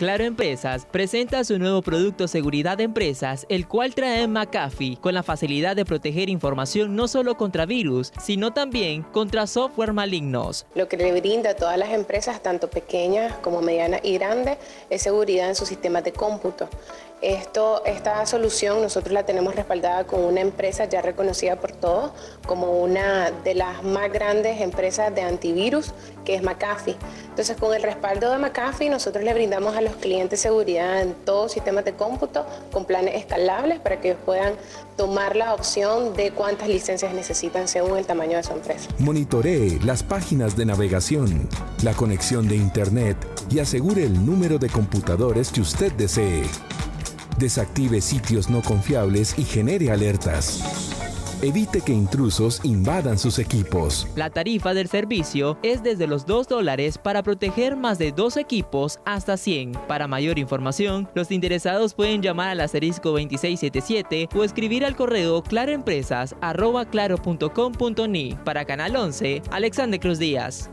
Claro Empresas presenta su nuevo producto Seguridad de Empresas, el cual trae McAfee con la facilidad de proteger información no solo contra virus, sino también contra software malignos. Lo que le brinda a todas las empresas, tanto pequeñas como medianas y grandes, es seguridad en sus sistemas de cómputo. Esto, esta solución nosotros la tenemos respaldada con una empresa ya reconocida por todos como una de las más grandes empresas de antivirus, que es McAfee. Entonces, con el respaldo de McAfee, nosotros le brindamos a los clientes seguridad en todos sistemas de cómputo con planes escalables para que ellos puedan tomar la opción de cuántas licencias necesitan según el tamaño de su empresa. Monitoree las páginas de navegación, la conexión de Internet y asegure el número de computadores que usted desee desactive sitios no confiables y genere alertas. Evite que intrusos invadan sus equipos. La tarifa del servicio es desde los 2 dólares para proteger más de dos equipos hasta 100. Para mayor información, los interesados pueden llamar al asterisco 2677 o escribir al correo claroempresas.claro.com.ni. Para Canal 11, Alexander Cruz Díaz.